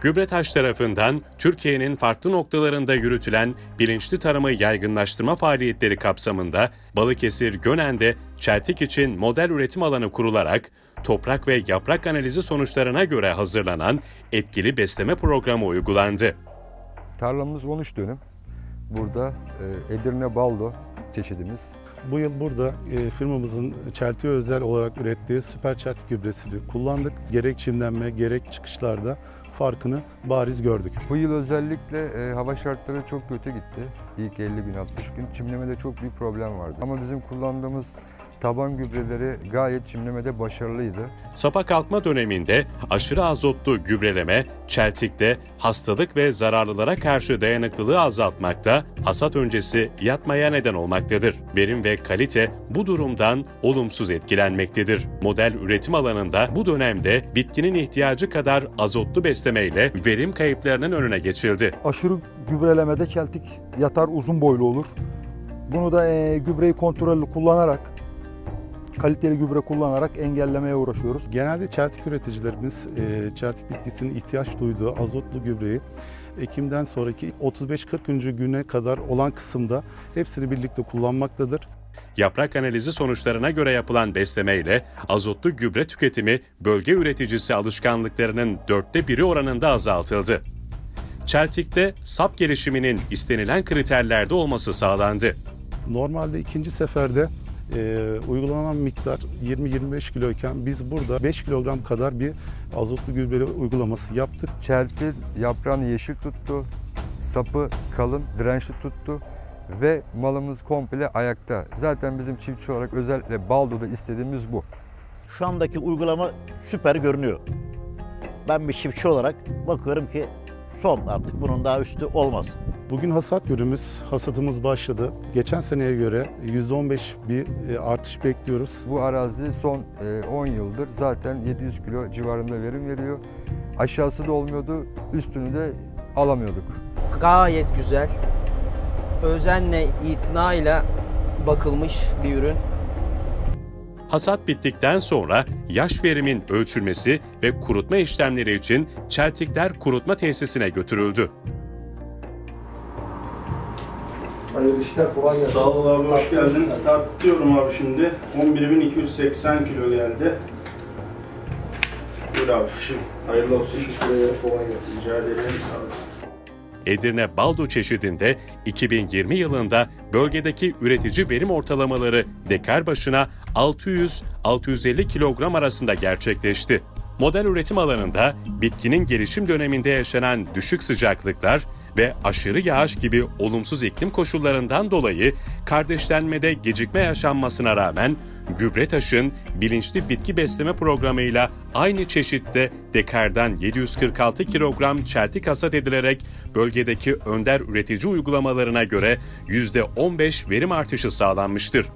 Gübretaş tarafından Türkiye'nin farklı noktalarında yürütülen bilinçli tarımı yaygınlaştırma faaliyetleri kapsamında Balıkesir Gönen'de çeltik için model üretim alanı kurularak toprak ve yaprak analizi sonuçlarına göre hazırlanan etkili besleme programı uygulandı. Tarlamız 13 dönüm. Burada e, Edirne Baldo çeşidimiz. Bu yıl burada e, firmamızın çeltiğe özel olarak ürettiği süper çeltik gübresini kullandık. Gerek çimlenme gerek çıkışlarda farkını bariz gördük. Bu yıl özellikle e, hava şartları çok kötü gitti. İlk 50 gün 60 gün çimlemede çok büyük problem vardı. Ama bizim kullandığımız taban gübreleri gayet çimlemede başarılıydı. Sapa kalkma döneminde aşırı azotlu gübreleme, çeltikte hastalık ve zararlılara karşı dayanıklılığı azaltmakta, hasat öncesi yatmaya neden olmaktadır. Verim ve kalite bu durumdan olumsuz etkilenmektedir. Model üretim alanında bu dönemde bitkinin ihtiyacı kadar azotlu beslemeyle verim kayıplarının önüne geçildi. Aşırı gübrelemede çeltik yatar uzun boylu olur. Bunu da e, gübreyi kontrollü kullanarak kaliteli gübre kullanarak engellemeye uğraşıyoruz. Genelde çeltik üreticilerimiz e, çeltik bitkisinin ihtiyaç duyduğu azotlu gübreyi Ekim'den sonraki 35-40. güne kadar olan kısımda hepsini birlikte kullanmaktadır. Yaprak analizi sonuçlarına göre yapılan beslemeyle azotlu gübre tüketimi bölge üreticisi alışkanlıklarının dörtte biri oranında azaltıldı. Çeltik'te sap gelişiminin istenilen kriterlerde olması sağlandı. Normalde ikinci seferde e, uygulanan miktar 20-25 kiloyken biz burada 5 kilogram kadar bir azotlu gübre uygulaması yaptık. Çelti yaprağını yeşil tuttu, sapı kalın, dirençli tuttu ve malımız komple ayakta. Zaten bizim çiftçi olarak özellikle Baldo'da istediğimiz bu. Şu andaki uygulama süper görünüyor. Ben bir çiftçi olarak bakıyorum ki son artık bunun daha üstü olmaz. Bugün hasat günümüz, hasatımız başladı. Geçen seneye göre %15 bir e, artış bekliyoruz. Bu arazi son e, 10 yıldır zaten 700 kilo civarında verim veriyor. Aşağısı da olmuyordu, üstünü de alamıyorduk. Gayet güzel, özenle, itinayla bakılmış bir ürün. Hasat bittikten sonra yaş verimin ölçülmesi ve kurutma işlemleri için çeltikler kurutma tesisine götürüldü. Hayırlı işler, kolay gelsin. Sağ ol abi hoş geldin. Tartıyorum abi şimdi. 11.280 kilo geldi. Buyur abi fişim. Hayırlı olsun. kolay gelsin. Rica ederim. Sağ ol. Edirne Baldo çeşidinde 2020 yılında bölgedeki üretici verim ortalamaları dekar başına 600-650 kilogram arasında gerçekleşti. Model üretim alanında bitkinin gelişim döneminde yaşanan düşük sıcaklıklar ve aşırı yağış gibi olumsuz iklim koşullarından dolayı kardeşlenmede gecikme yaşanmasına rağmen Gübretaş'ın bilinçli bitki besleme programıyla aynı çeşitte dekardan 746 kilogram çeltik hasat edilerek bölgedeki önder üretici uygulamalarına göre %15 verim artışı sağlanmıştır.